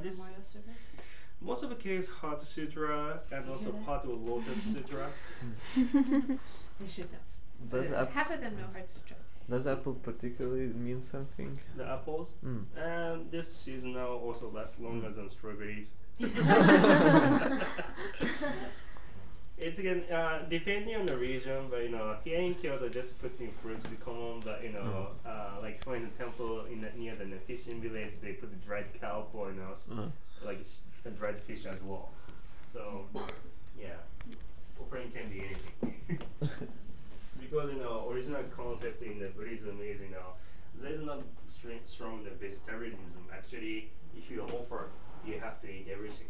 And this most of the case Heart Sutra and You also hear that? part of Lotus Sutra. They should know. Does, ap- half of them know Heart Sutra. does apple particularly mean something? The apples. Mm. And this seasonal also lasts longer than strawberries. It's again uh, depending on the region, but you know here in Kyoto, just putting fruits is common. But you know, uh, like for in the temple in the, near the fishing village, they put the dried kelp or you know, Uh, like the dried fish as well. So yeah, offering can be anything. because you know original concept in the Buddhism is you know there is not strong, strong the vegetarianism. Actually, if you have to eat everything.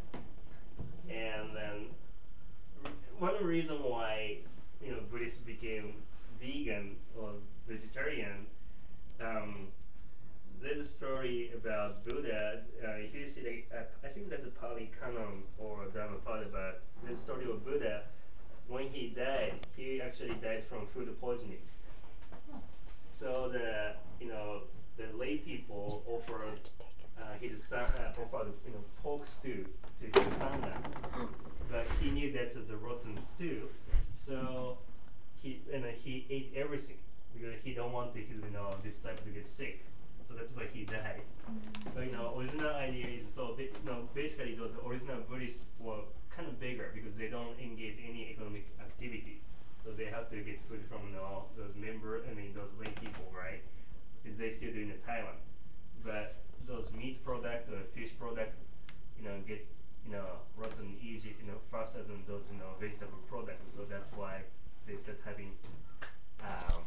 And then one reason why you know Buddhists became vegan or vegetarian. Um, there's a story about Buddha. Uh, if you see, the, uh, I think that's a Pali Canon or Dhammapada, but the story of Buddha, when he died, he actually died from food poisoning. So the you know the lay people offered uh, his son uh, offered you know pork stew to his but he knew that's the rotten stew, so he and he ate everything because he don't want his you know this type to get sick. So that's why he died. Mm-hmm. But you know, original idea is so you know basically those original Buddhists were kind of bigger because they don't engage any economic activity. So they have to get food from you know, those member, I mean those lay people, right? And they still do in Thailand. But those meat product or fish product, you know, get you know rotten faster than those you know vegetable products. So that's why they start having um,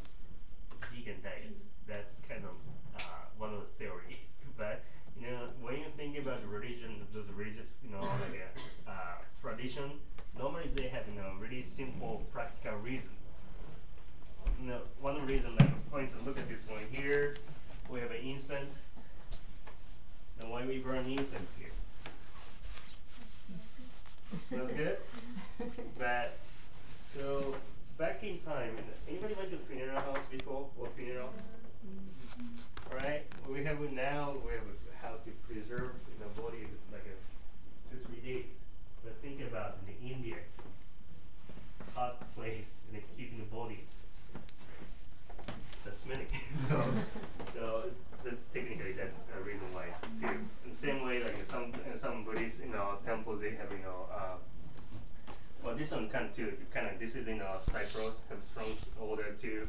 vegan diet. That's kind of uh, one of the theory. but you know, when you think about the religion, those religious, you know, like a uh, tradition, normally they have you know really simple practical reason. You know, one reason, like for instance, look at this one here. We have an incense. And why we burn incense? Smells good. But so back in time, anybody went to funeral house before or funeral? Uh, mm. Right? We have now we have how to preserve the body like a, two three days. But think about in India, hot place and they keeping the bodies. It's a smelling. so so it's, that's a reason why too. In the same way like some some Buddhist you know temples they have you know uh, well this one of too kind of this is you know cypress have strong odor too.